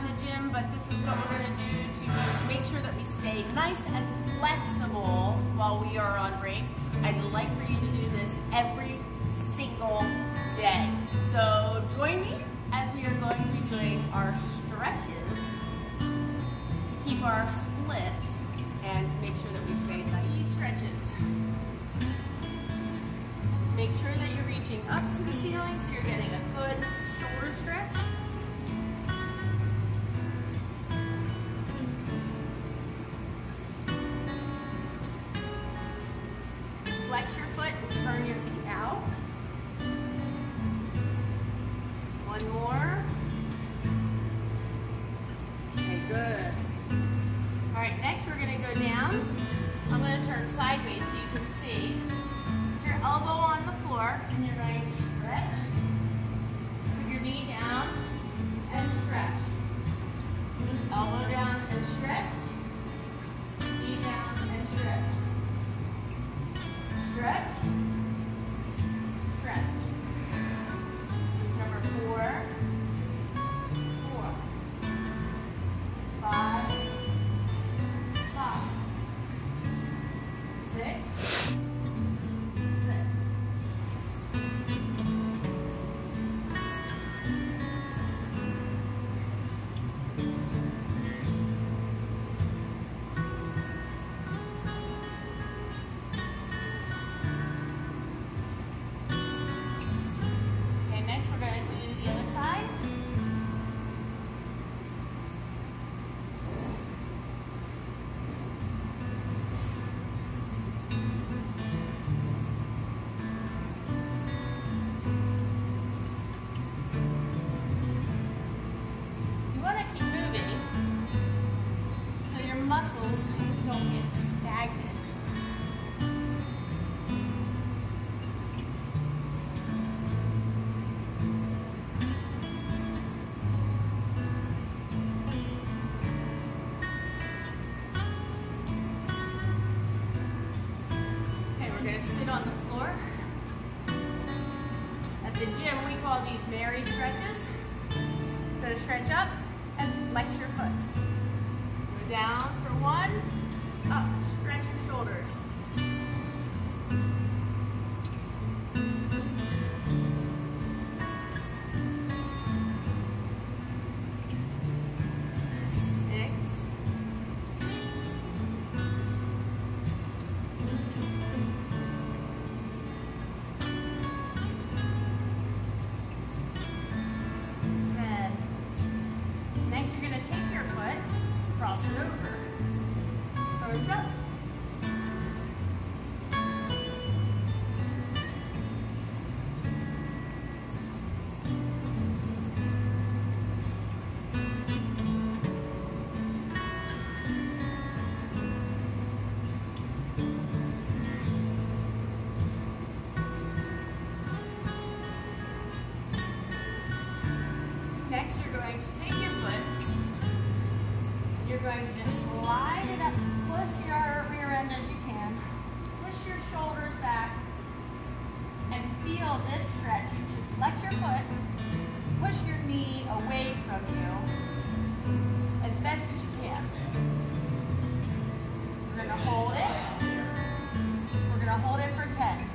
in the gym, but this is what we're gonna do to make sure that we stay nice and flexible while we are on break. I'd like for you to do this every single day. So join me as we are going to be doing our stretches to keep our splits and to make sure that we stay nice stretches. Make sure that you're reaching up to the ceiling so you're getting a turn your feet out. One more. Okay, good. All right, next we're gonna go down. I'm gonna turn sideways so you can see. Put your elbow on the floor and you're 30 stretches. Then stretch up and flex your foot. Go down for one, up, stretch your shoulders. Going to just slide it up close to your rear end as you can. Push your shoulders back and feel this stretch. You should flex your foot, push your knee away from you as best as you can. We're going to hold it. We're going to hold it for 10.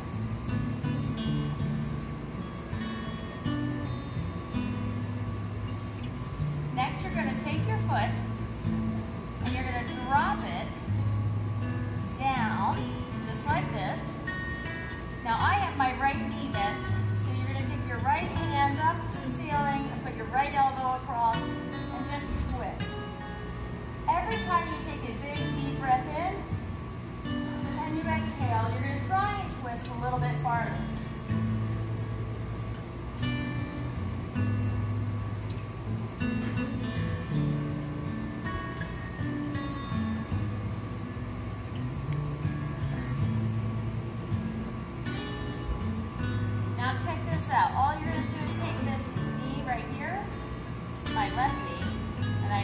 Next, you're going to take your foot and you're going to drop it down, just like this. Now, I have my right knee bent, so you're going to take your right hand up to the ceiling and put your right elbow across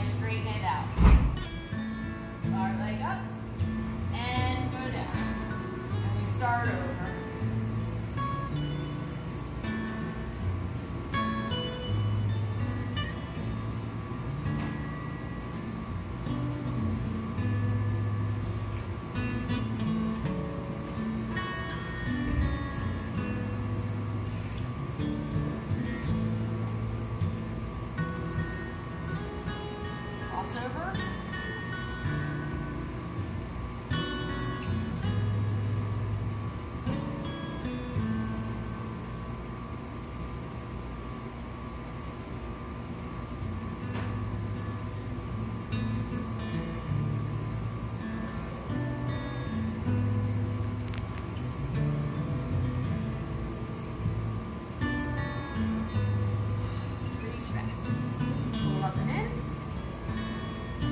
straighten it out. crossover.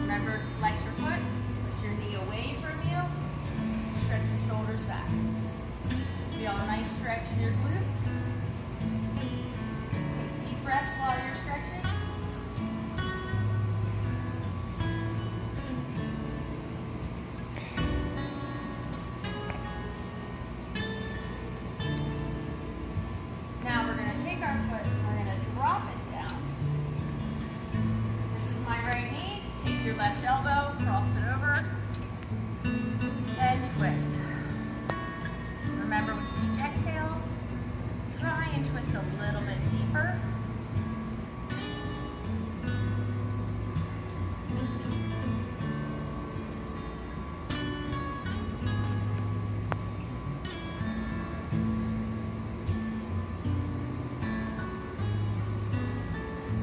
Remember to flex your foot, push your knee away from you, stretch your shoulders back. Feel a nice stretch in your glute. Take deep breaths while you're stretching. Take your left elbow, cross it over, and twist. Remember with each exhale, try and twist a little bit deeper.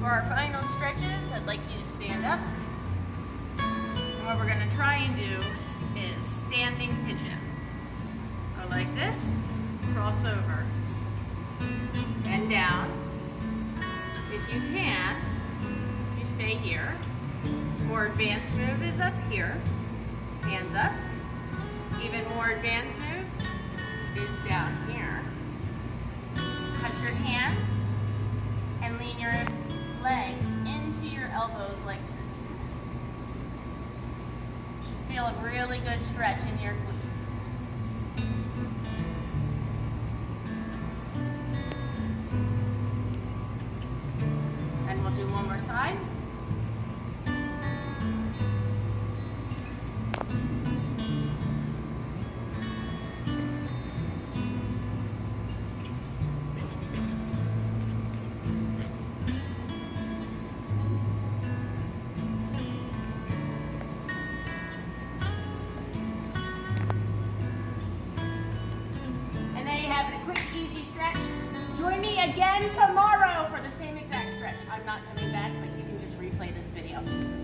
For our final stretches, I'd like you to stand up. What we're gonna try and do is standing pigeon. Go like this, cross over, and down. If you can, you stay here. More advanced move is up here, hands up. Even more advanced move is down here. Touch your hands and lean your legs into your elbows like this. Should feel a really good stretch in your glutes. not coming back, but you can just replay this video.